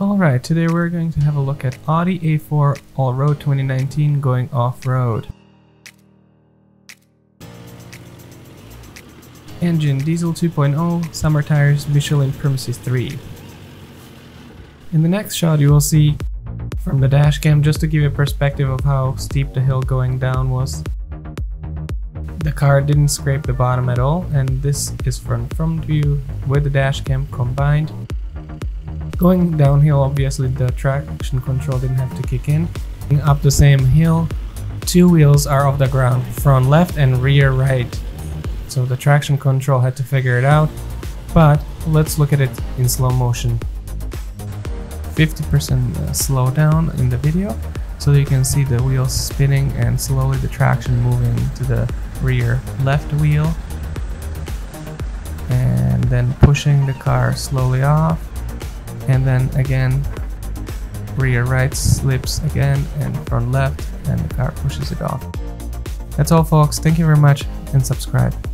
Alright, today we're going to have a look at Audi A4 All-Road 2019 going off-road. Engine diesel 2.0, summer tires, Michelin Primacy 3. In the next shot you will see from the dashcam just to give you a perspective of how steep the hill going down was. The car didn't scrape the bottom at all and this is from front view with the dashcam combined. Going downhill, obviously the traction control didn't have to kick in. Up the same hill, two wheels are off the ground, front left and rear right. So the traction control had to figure it out, but let's look at it in slow motion. 50% uh, slow down in the video, so you can see the wheels spinning and slowly the traction moving to the rear left wheel. And then pushing the car slowly off and then again rear right slips again and front left and the car pushes it off. That's all folks, thank you very much and subscribe.